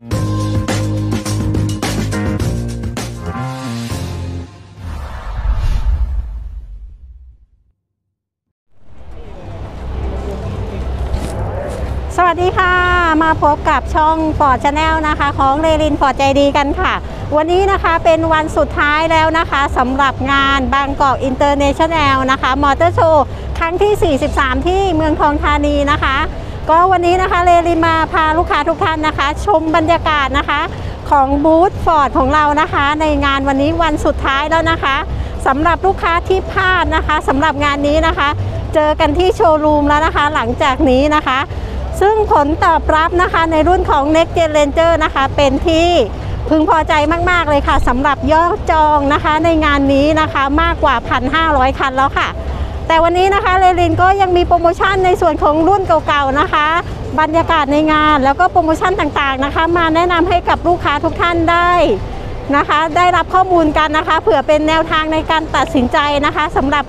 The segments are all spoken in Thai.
สวัสดีค่ะ มาพบกับช่องฟอร์ดชาแนลนะคะ ของเรลินฟอร์ดใจดีกันค่ะ วันนี้นะคะเป็นวันสุดท้ายแล้วนะคะสำหรับงานบางกอกอินเตอร์เนชั่นแนลนะคะมอเตอร์โชว์ครั้งที่ 43 ที่เมืองทองธานีนะคะ ก็วันนี้นะคะเรลิมาพาลูกค้าทุกท่านนะคะ ชมบรรยากาศนะคะของบูธฟอร์ดของเรานะคะ ในงานวันนี้วันสุดท้ายแล้วนะคะสำหรับลูกค้าที่พลาดนะคะสำหรับงานนี้นะคะ เจอกันที่โชว์รูมแล้วนะคะ หลังจากนี้นะคะ ซึ่งผลตอบรับนะคะในรุ่นของ Next Gen Ranger นะคะ เป็นที่พึงพอใจมาก ๆ เลยค่ะสำหรับยอดจองนะคะ ในงานนี้นะคะมากกว่า 1,500 คันแล้วค่ะ แต่วันนี้นะคะเรลินก็ยังมีโปรโมชั่นในส่วนของรุ่นเก่าๆนะคะ บรรยากาศในงานแล้วก็โปรโมชั่นต่างๆนะคะ มาแนะนำให้กับลูกค้าทุกท่านได้นะคะ ได้รับข้อมูลกันนะคะ เผื่อเป็นแนวทางในการตัดสินใจนะคะสำหรับ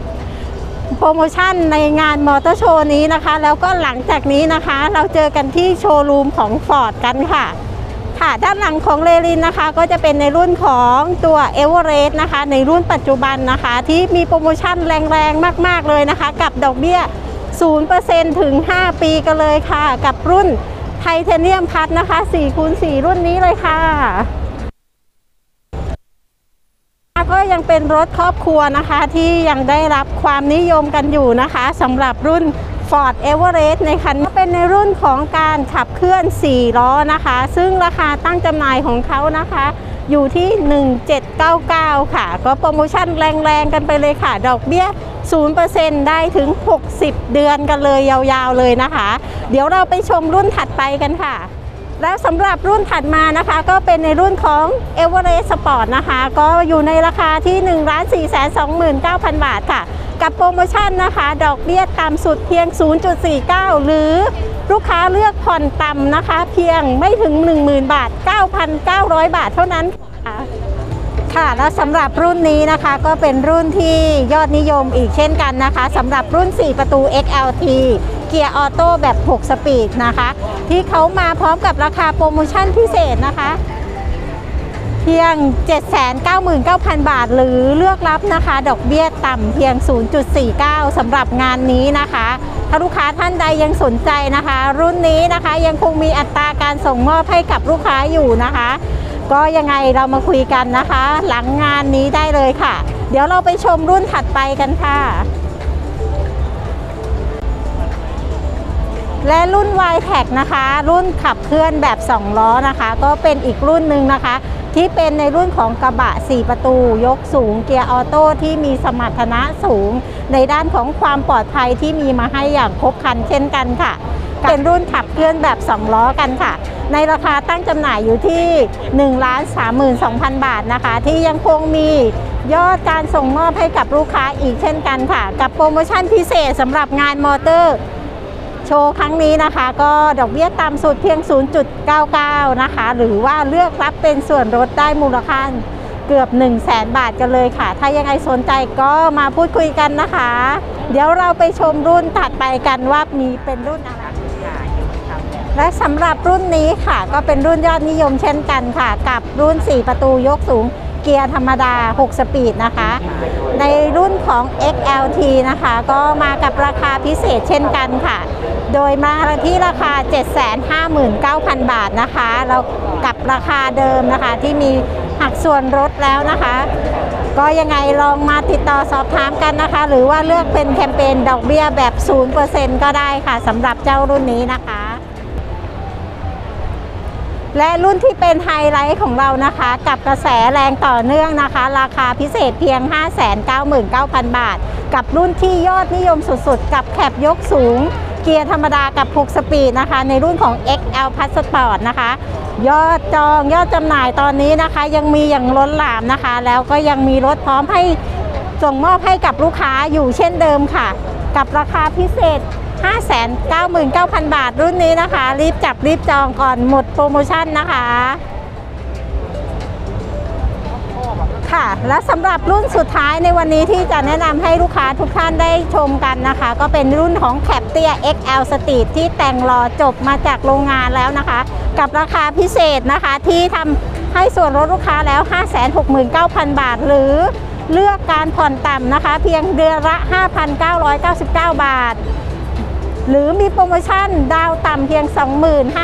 โปรโมชั่นในงานมอเตอร์โชว์นี้นะคะ แล้วก็หลังจากนี้นะคะ เราเจอกันที่โชว์รูมของ Ford กันค่ะ ค่ะด้านหลังของเรลินนะคะ ก็จะเป็นในรุ่นของตัว e v e r e s t นะคะ ในรุ่นปัจจุบันนะคะ ที่มีโปรโมชั่นแรงๆ มากๆเลยนะคะ กับดอกเบี้ย 0%ถึง 5 ปีกันเลยค่ะ กับรุ่นไทเทเนียมพัดนะคะ4คูณ4รุ่นนี้เลยค่ะ ก็ยังเป็นรถครอบครัวนะคะที่ยังได้รับความนิยมกันอยู่นะคะสำหรับรุ่น Ford Everest ในคันนี้เป็นในรุ่นของการขับเคลื่อน 4 ล้อนะคะ ซึ่งราคาตั้งจำหน่ายของเขานะคะ อยู่ที่ 1799 ค่ะ ก็โปรโมชั่นแรงๆกันไปเลยค่ะ ดอกเบี้ย 0%ได้ถึง 60 เดือนกันเลยยาวๆเลยนะคะ เดี๋ยวเราไปชมรุ่นถัดไปกันค่ะแล้วสำหรับรุ่นถัดมานะคะ ก็เป็นในรุ่นของ e v e r e s t Sport นะคะ ก็อยู่ในราคาที่ 1 4 2 9 0 0 0 บาทค่ะ กับโปรโมชั่นนะคะ ดอกเบี้ยต่ำสุดเพียง 0.49 หรือลูกค้าเลือกผ่อนต่ำนะคะ เพียงไม่ถึง 10,000 บาท 9,900 บาทเท่านั้นค่ะค่ะแล้วสำหรับรุ่นนี้นะคะก็เป็นรุ่นที่ยอดนิยมอีกเช่นกันนะคะสำหรับรุ่น 4 ประตู XLT เกียร์ออโต้แบบ 6 สปีดนะคะ ที่เขามาพร้อมกับราคาโปรโมชั่นพิเศษนะคะ เพียง 799,000 บาท หรือเลือกรับนะคะ ดอกเบี้ยต่ำเพียง 0.49 สำหรับงานนี้นะคะ ถ้าลูกค้าท่านใดยังสนใจนะคะ รุ่นนี้นะคะยังคงมีอัตราการส่งมอบให้กับลูกค้าอยู่นะคะ ก็ยังไงเรามาคุยกันนะคะ หลังงานนี้ได้เลยค่ะ เดี๋ยวเราไปชมรุ่นถัดไปกันค่ะ และรุ่น y t e c นะคะ รุ่นขับเคลื่อนแบบ 2 ล้อนะคะ ก็เป็นอีกรุ่นหนึ่งนะคะที่เป็นในรุ่นของกระบะ 4 ประตู ยกสูงเกียร์ออโต้ที่มีสมรรถนะสูง ในด้านของความปลอดภัยที่มีมาให้อย่างครบครันเช่นกันค่ะ เป็นรุ่นขับเคลื่อนแบบ 2 ล้อกันค่ะ ในราคาตั้งจำหน่ายอยู่ที่ 1 3 2 0 0 0 บาทนะคะ ที่ยังคงมียอดการส่งมอบให้กับลูกค้าอีกเช่นกันค่ะ กับโปรโมชั่นพิเศษสำหรับงานมอเตอร์ โชว์ครั้งนี้นะคะ ก็ดอกเบี้ยต่ำสุดเพียง 0.99 นะคะ หรือว่าเลือกรับเป็นส่วนลดได้มูลค่าเกือบ 1 0 0 0 0แบาทกันเลยค่ะ ถ้ายังไงสนใจก็มาพูดคุยกันนะคะ เดี๋ยวเราไปชมรุ่นถัดไปกันว่ามีเป็นรุ่นอะไรและสำหรับรุ่นนี้ค่ะ ก็เป็นรุ่นยอดนิยมเช่นกันค่ะ กับรุ่น 4 ประตูยกสูง กียร์ธรรมดา 6 สปีดนะคะ ในรุ่นของ XLT นะคะ ก็มากับราคาพิเศษเช่นกันค่ะ โดยมาที่ราคา 759,000 บาทนะคะแล้วกับราคาเดิมนะคะที่มีหักส่วนลดแล้วนะคะ ก็ยังไงลองมาติดต่อสอบถามกันนะคะ หรือว่าเลือกเป็นแคมเปญดอกเบี้ยแบบ 0%ก็ได้ค่ะสำหรับเจ้ารุ่นนี้นะคะ และรุ่นที่เป็นไฮไลท์ของเรานะคะ กับกระแสแรงต่อเนื่องนะคะ ราคาพิเศษเพียง 599,000 บาท กับรุ่นที่ยอดนิยมสุดๆ กับแคบยกสูง เกียร์ธรรมดากับ6สปีดนะคะ ในรุ่นของ XL Passport นะคะ ยอดจองยอดจำหน่ายตอนนี้นะคะ ยังมีอย่างล้นหลามนะคะ แล้วก็ยังมีรถพร้อมให้ส่งมอบให้กับลูกค้าอยู่เช่นเดิมค่ะ กับราคาพิเศษ 599,000 บาทรุ่นนี้นะคะ รีบจับรีบจองก่อนหมดโปรโมชั่นนะคะ ค่ะ และสำหรับรุ่นสุดท้ายในวันนี้ที่จะแนะนำให้ลูกค้าทุกท่านได้ชมกันนะคะ ก็เป็นรุ่นของแคปเตีย XL Street ที่แต่งรอจบมาจากโรงงานแล้วนะคะ กับราคาพิเศษนะคะที่ทำให้ส่วนลดลูกค้าแล้ว 569,000 บาท หรือเลือกการผ่อนต่ำนะคะ เพียงเดือนละ 5,999 บาท หรือมีโปรโมชั่นดาวต่ำเพียง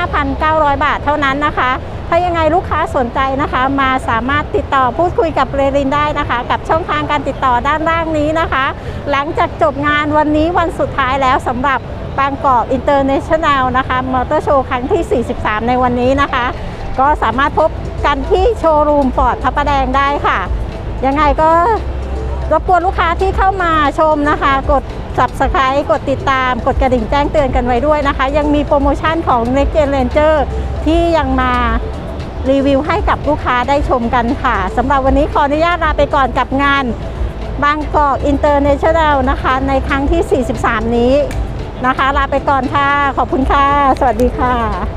25,900 บาทเท่านั้นนะคะ ถ้ายังไงลูกค้าสนใจนะคะ มาสามารถติดต่อพูดคุยกับเรรินได้นะคะ กับช่องทางการติดต่อด้านล่างนี้นะคะ หลังจากจบงานวันนี้วันสุดท้ายแล้วสำหรับบางกอกอินเตอร์เนชั่นแนลนะคะมอเตอร์โชว์ครั้งที่ 43 ในวันนี้นะคะ ก็สามารถพบกันที่โชว์รูมฟอร์ดพระประแดงได้ค่ะ ยังไงก็รบกวนลูกค้าที่เข้ามาชมนะคะ กด subscribe กดติดตามกดกระดิ่งแจ้งเตือนกันไว้ด้วยนะคะ ยังมีโปรโมชั่นของ Next Gen Ranger ที่ยังมารีวิวให้กับลูกค้าได้ชมกันค่ะสำหรับวันนี้ขออนุญาตลาไปก่อนกับงานบางกอกอินเตอร์เนชั่นแนลนะคะ ในครั้งที่ 43 นี้นะคะ ลาไปก่อนค่ะ ขอบคุณค่ะ สวัสดีค่ะ